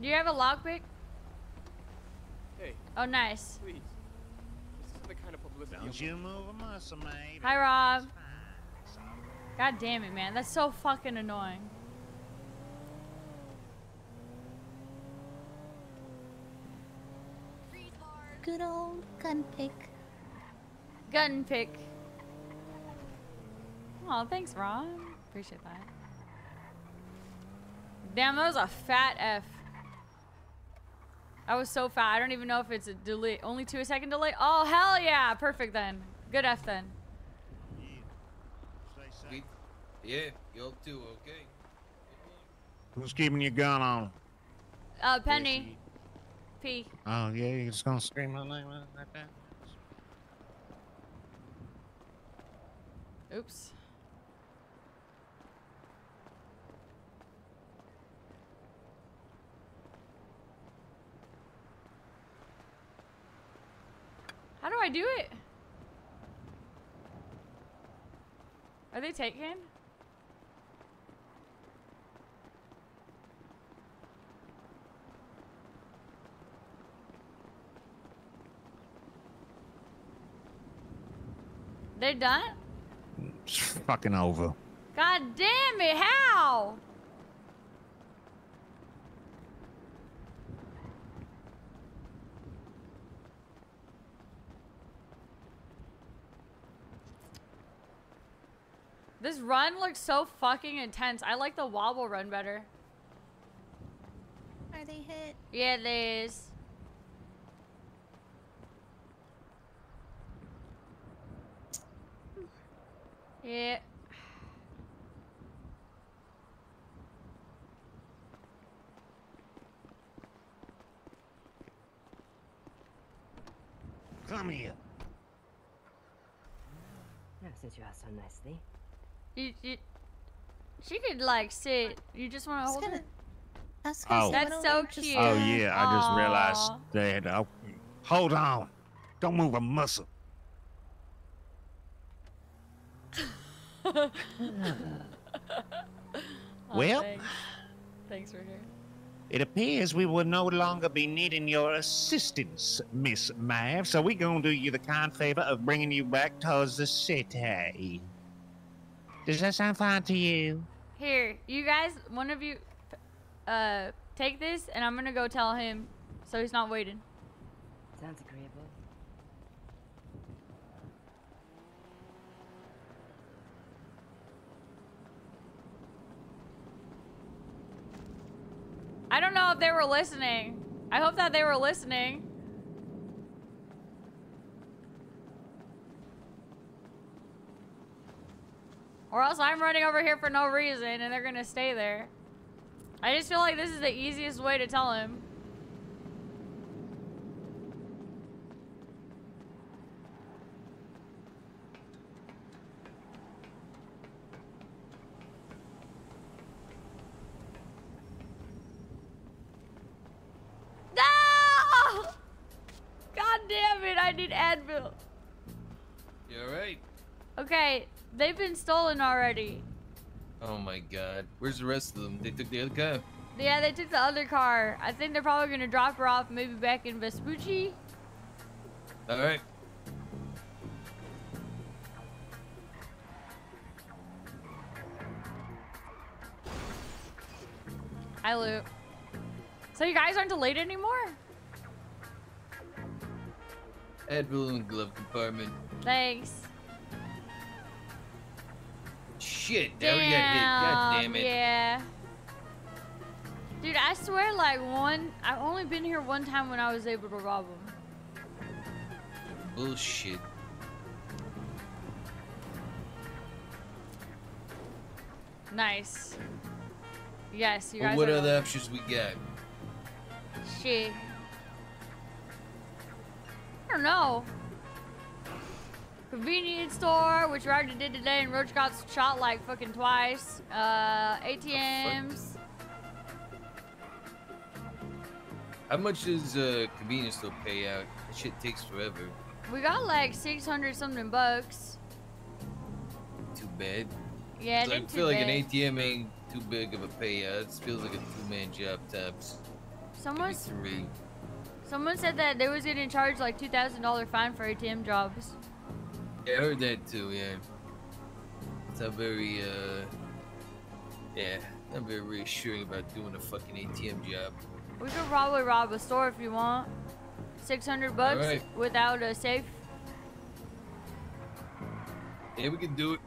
Do you have a lockpick? Hey, Oh, nice. please. This isn't the kind of publicity. Don't you move a muscle, mate. Hi, Rob. God damn it, man. That's so fucking annoying. Good old gun pick. Gun pick. Oh, thanks, Rob. Appreciate that. Damn, that was a fat F. I was so fat. I don't even know if it's a delay. Only two second delay. Oh, hell yeah. Perfect then. Good F then. We- Yeah, you too, okay? Who's keeping your gun on? Uh, Penny. P. Oh, yeah, you're just gonna scream my name like that? Oops. I do it? Are they taken? They're done? It's fucking over. God damn it, how? This run looks so fucking intense. I like the wobble run better. Are they hit? Yeah, it is. Yeah. Come here. Now, Since you asked so nicely. You, you, she could like sit. You just want oh. to hold her. Gonna Oh. say, why That's so cute. Oh, yeah, I just realized Aw. that. Oh, hold on. Don't move a muscle. Aw, oh, Well. thanks. Thanks for here. It appears we will no longer be needing your assistance, Miss Mav, so we're going to do you the kind favor of bringing you back towards the city. Does that sound fine to you? Here, you guys, one of you, uh, take this, and I'm gonna go tell him, so he's not waiting. Sounds agreeable. I don't know if they were listening. I hope that they were listening. Or else I'm running over here for no reason and they're gonna stay there. I just feel like this is the easiest way to tell him. No! God damn it, I need Advil. You alright? Okay, they've been stolen already. Oh my god. Where's the rest of them? They took the other car. Yeah, they took the other car. I think they're probably gonna drop her off maybe back in Vespucci. Alright. Hi, Luke. So you guys aren't delayed anymore? Advil in glove compartment. Thanks. Shit, there we got. God damn it. Yeah. Dude, I swear, like one, I've only been here one time when I was able to rob them. Bullshit. Nice. Yes, you Well, guys what are. other options we got? Shit. I don't know. Convenience store, which we already did today, and Roach got shot like fucking twice. Uh, ATMs. How much does uh, convenience store pay out? That shit takes forever. We got like 600 something bucks. Too bad. Yeah, 'Cause I feel too like bad. an ATM ain't too big of a payout. It feels like a two-man job tops. Someone, Three. someone said that they was getting charged like two thousand dollar fine for ATM jobs. Yeah, I heard that too. Yeah. It's not very uh. Yeah, not very reassuring about doing a fucking ATM job. We could probably rob a store if you want. Six hundred bucks Alright. without a safe. Yeah, we can do it.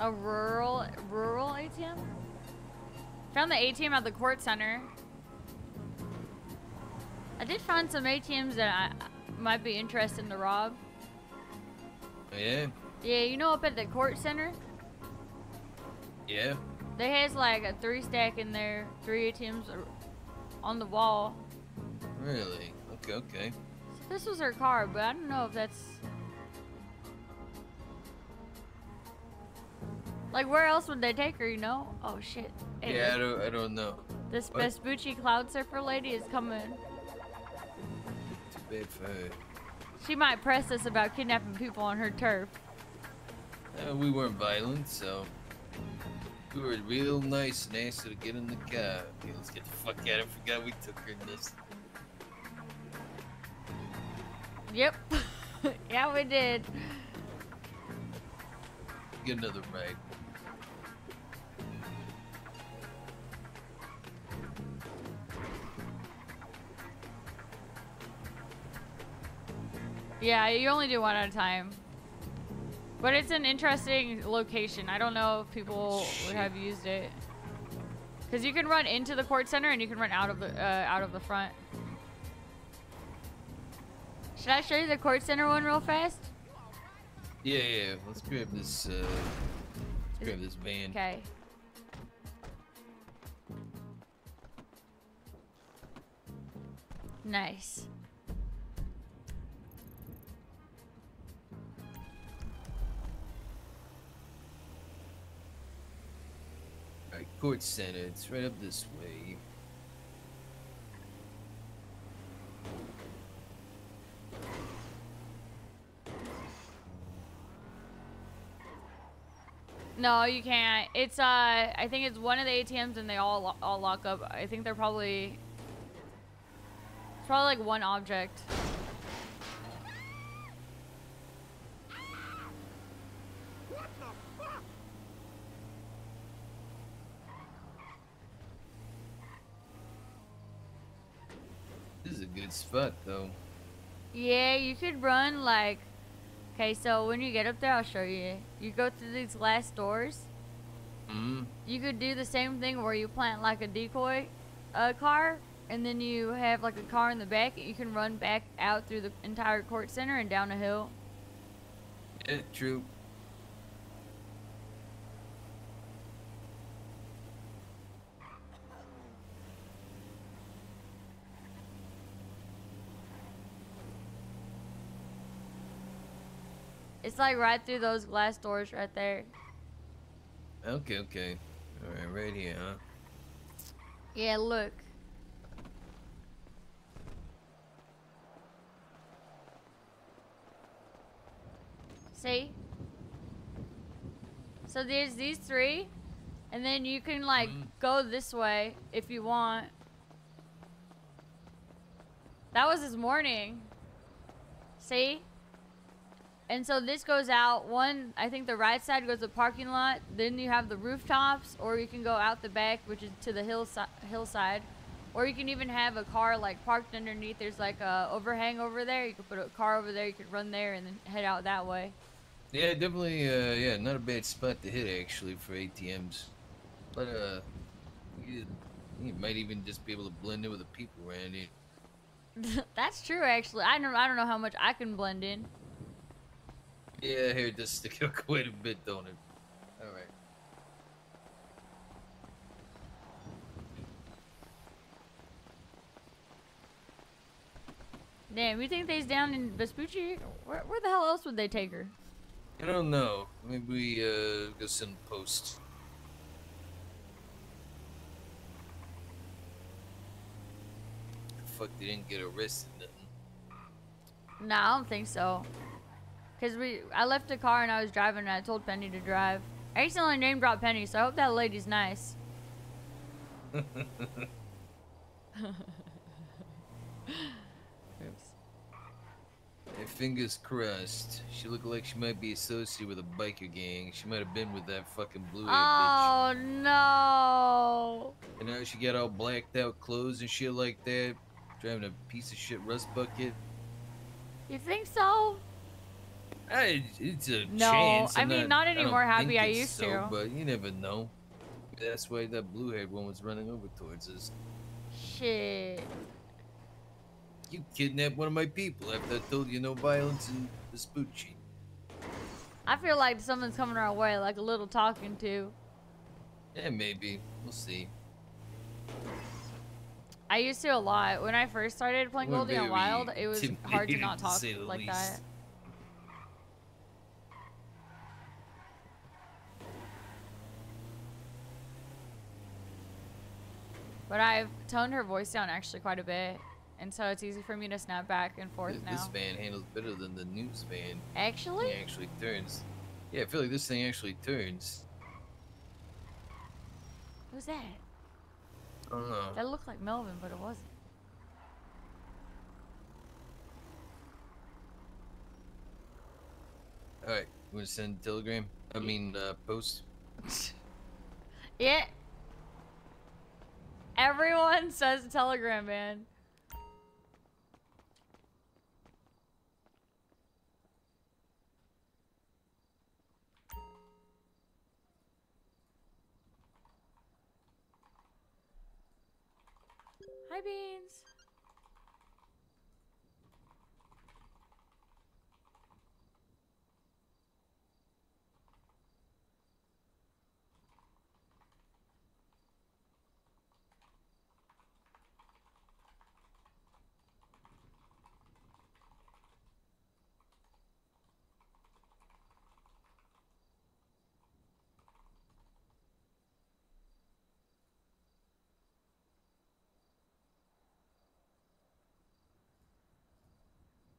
A rural rural ATM? Found the ATM at the court center. I did find some ATMs that I might be interested in to rob. Oh, yeah. Yeah, you know up at the court center? Yeah. They has like a three stack in there, three ATMs on the wall. Really? Okay. Okay. So this was her car, but I don't know if that's like where else would they take her? You know? Oh shit! Hey, Yeah, I don't. I don't know. this what? Vespucci Cloud Surfer lady is coming. Too bad for her. She might press us about kidnapping people on her turf. Uh, we weren't violent, so we were real nice and asked her to get in the car. Okay, let's get the fuck out. I forgot we took her in this. Yep. yeah, we did. Get another ride. Yeah, you only do one at a time. But it's an interesting location. I don't know if people would have used it. Cause you can run into the court center and you can run out of the uh, out of the front. Should I show you the court center one real fast? Yeah, yeah. Let's grab this. Uh, let's grab this van. Okay. Nice. Court center. It's right up this way. No, you can't. It's uh, I think it's one of the ATMs, and they all lo- all lock up. I think they're probably it's probably like one object. This is a good spot, though. Yeah, you could run like. Okay, so when you get up there, I'll show you. You go through these glass doors. Hmm. You could do the same thing where you plant like a decoy uh, car, and then you have like a car in the back. You can run back out through the entire court center and down a hill. Yeah, true. It's like right through those glass doors right there. Okay, okay. Alright, right here, huh? Yeah, look. See? So there's these three, and then you can like Mhm. go this way if you want. That was this morning. See? And so this goes out one, I think the right side goes to the parking lot. Then you have the rooftops, or you can go out the back, which is to the hillside. hillside. Or you can even have a car like parked underneath. There's like a overhang over there. You could put a car over there. You could run there and then head out that way. Yeah, definitely, uh, yeah, not a bad spot to hit, actually, for ATMs. But, uh, you, you might even just be able to blend in with the people around here. That's true, actually. I don't, I don't know how much I can blend in. Yeah, here it does stick out quite a bit, don't it? Alright. Damn, you think they's down in Vespucci? Where, where the hell else would they take her? I don't know. Maybe we, uh, go send post. Fuck, they didn't get arrested, nothing. Nah, I don't think so. Cause we, I left the car and I was driving and I told Penny to drive. I accidentally name dropped Penny, so I hope that lady's nice. Oops. Hey, fingers crossed. She looked like she might be associated with a biker gang. She might have been with that fucking blue bitch. Oh no! And now she got all blacked out clothes and shit like that. Driving a piece of shit rust bucket. You think so? I, it's a No, chance. I mean, not I don't anymore, Happy, I used so, to. But you never know. That's why that blue-haired one was running over towards us. Shit. You kidnapped one of my people after I told you no violence in Vespucci. I feel like someone's coming our way, like a little talking to. Yeah, maybe. We'll see. I used to a lot. When I first started playing on Wild, it was hard to not talk the like least. that. But I've toned her voice down actually quite a bit. And so it's easy for me to snap back and forth Th- now. This van handles better than the news van. Actually? It actually turns. Yeah, I feel like this thing actually turns. Who's that? I don't know. That looked like Melvin, but it wasn't. Alright, you want to send a telegram? I mean, uh, post? Yeah. Everyone says Telegram, man. Hi, Beans.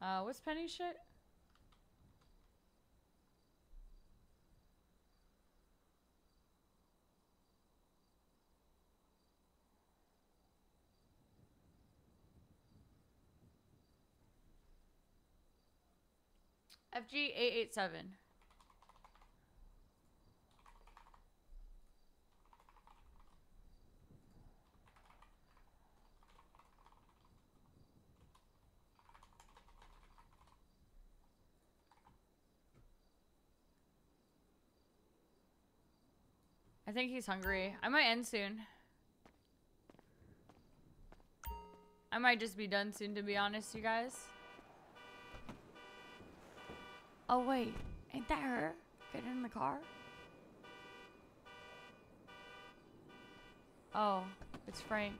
Uh, what's Penny shit? FG887. I think he's hungry. I might end soon. I might just be done soon, to be honest, you guys. Oh, wait. Ain't that her? Get in the car? Oh, it's Frank.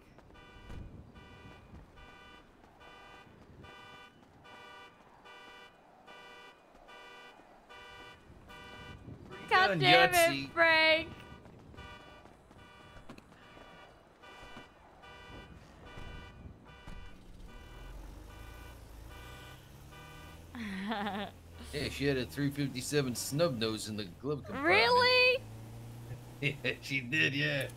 God damn it, Frank! Yeah, she had a 357 snub nose in the glove compartment. really? Yeah, she did, yeah.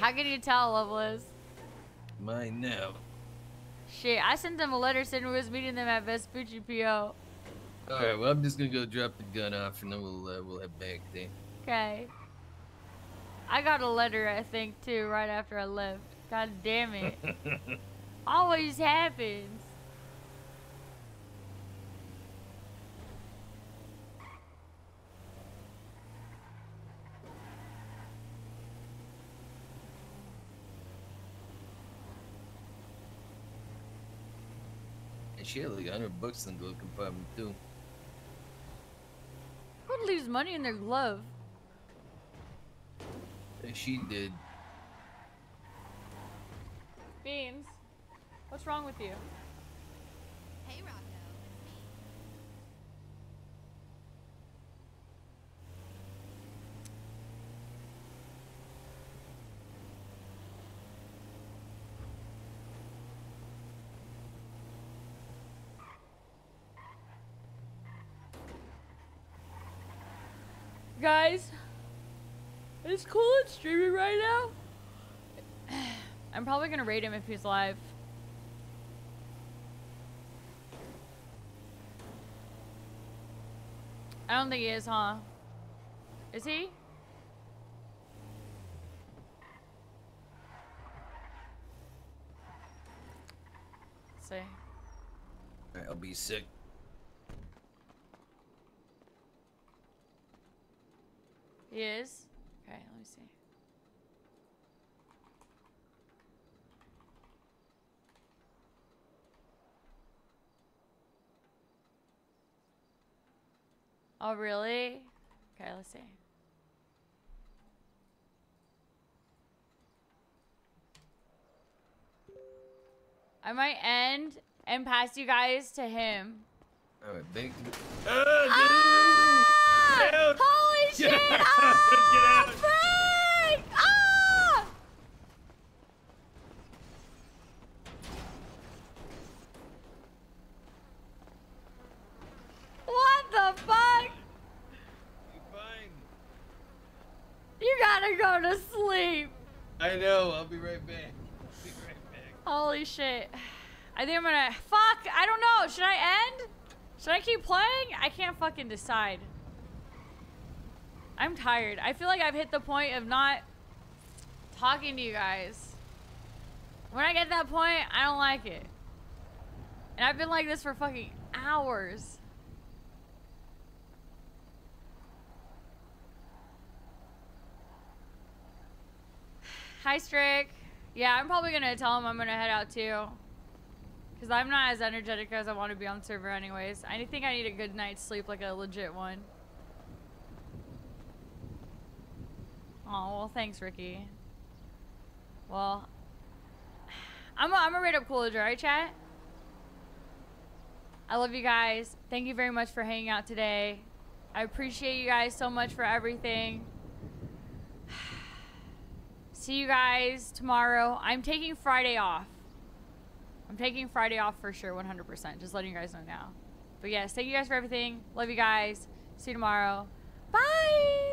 How can you tell, Loveless? Mine now. Shit, I sent them a letter saying we was meeting them at Vespucci PO. Alright, well, I'm just gonna go drop the gun off and then we'll, uh, we'll head back then. Okay. I got a letter, I think, too, right after I left. God damn it. Always happens. and she had like 100 bucks in the glove compartment, too. Who leaves money in their glove? And she did. Beans, what's wrong with you? Hey, Rocco. Guys, is Cool streaming right now? I'm probably gonna rate him if he's live. I don't think he is, huh? Is he? Let's see. Alright, I'll be sick. Is? Okay, let me see. Oh, really? Okay, let's see. I might end and pass you guys to him. Alright, big. Ah! Holy shit! Get out! Ah! Get out! Frank! Ah! What the fuck? You gotta go to sleep. I know. I'll be right back. Be right back. Holy shit. I think I'm gonna. Fuck! I don't know. Should I end? Should I keep playing? I can't fucking decide. I'm tired. I feel like I've hit the point of not talking to you guys. When I get that point, I don't like it. And I've been like this for fucking hours. Hi, Strick. Yeah, I'm probably gonna tell him I'm gonna head out too. Cause I'm not as energetic as I want to be on server anyways. I think I need a good night's sleep, like a legit one. Oh, well, thanks, Ricky. Well, I'm a, I'm a rate up Coolidge, right, chat? I love you guys. Thank you very much for hanging out today. I appreciate you guys so much for everything. See you guys tomorrow. I'm taking Friday off. I'm taking Friday off for sure, 100%. Just letting you guys know now. But yes, thank you guys for everything. Love you guys. See you tomorrow. Bye!